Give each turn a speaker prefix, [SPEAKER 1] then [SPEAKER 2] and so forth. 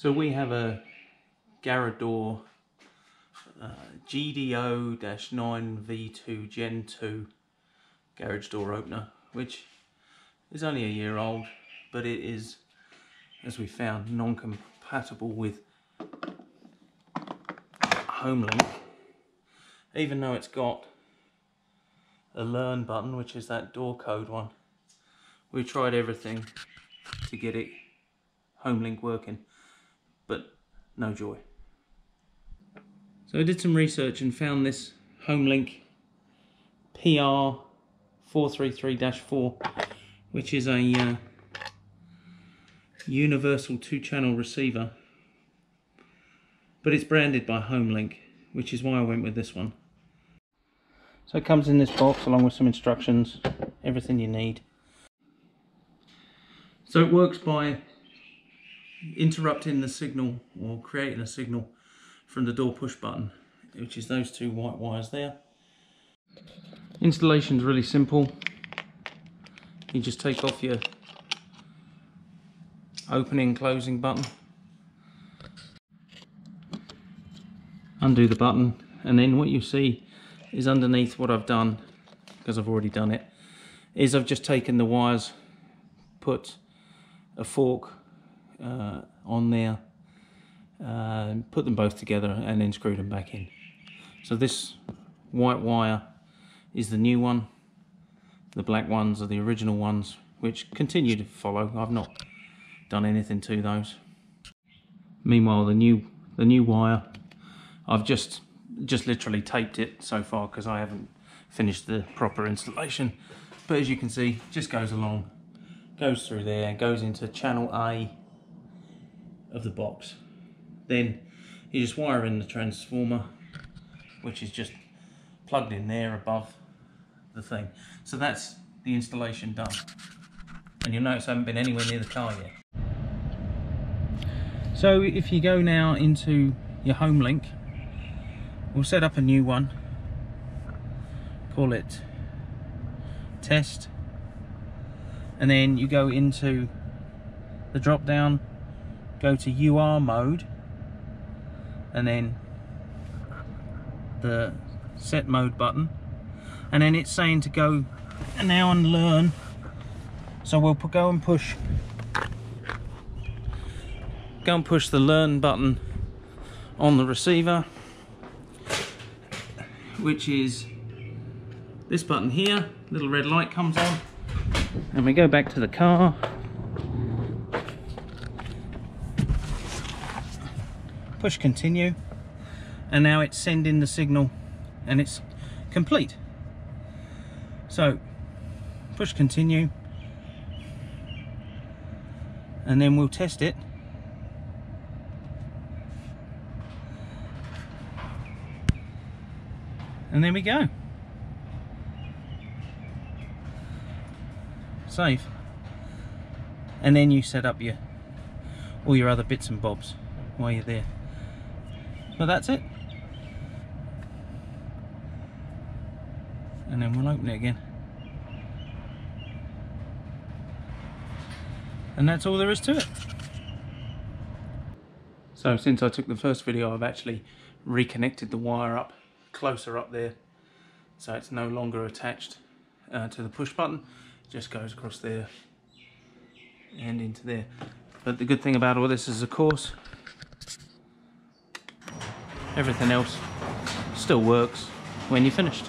[SPEAKER 1] So we have a Garador uh, GDO-9V2 Gen 2 garage door opener, which is only a year old, but it is, as we found, non-compatible with Homelink, even though it's got a learn button, which is that door code one. We tried everything to get it Homelink working, no joy. So I did some research and found this Homelink PR433-4, which is a uh, universal two-channel receiver, but it's branded by Homelink, which is why I went with this one. So it comes in this box along with some instructions, everything you need. So it works by interrupting the signal or creating a signal from the door push button, which is those two white wires there. Installation is really simple. You just take off your opening closing button, undo the button, and then what you see is underneath what I've done, because I've already done it, is I've just taken the wires, put a fork uh, on there, uh, put them both together and then screwed them back in. So this white wire is the new one, the black ones are the original ones which continue to follow. I've not done anything to those. Meanwhile the new the new wire I've just just literally taped it so far because I haven't finished the proper installation but as you can see just goes along goes through there goes into channel A of the box. Then you just wire in the transformer which is just plugged in there above the thing. So that's the installation done. And you'll notice I haven't been anywhere near the car yet. So if you go now into your Homelink we'll set up a new one. Call it test. And then you go into the drop down go to UR mode and then the set mode button and then it's saying to go now and learn. So we'll go and push go and push the learn button on the receiver which is this button here. Little red light comes on. And we go back to the car push continue and now it's sending the signal and it's complete. So push continue and then we'll test it. And there we go. Save. And then you set up your all your other bits and bobs while you're there but that's it. And then we'll open it again. And that's all there is to it. So since I took the first video I've actually reconnected the wire up closer up there so it's no longer attached uh, to the push button. Just goes across there and into there. But the good thing about all this is of course everything else still works when you're finished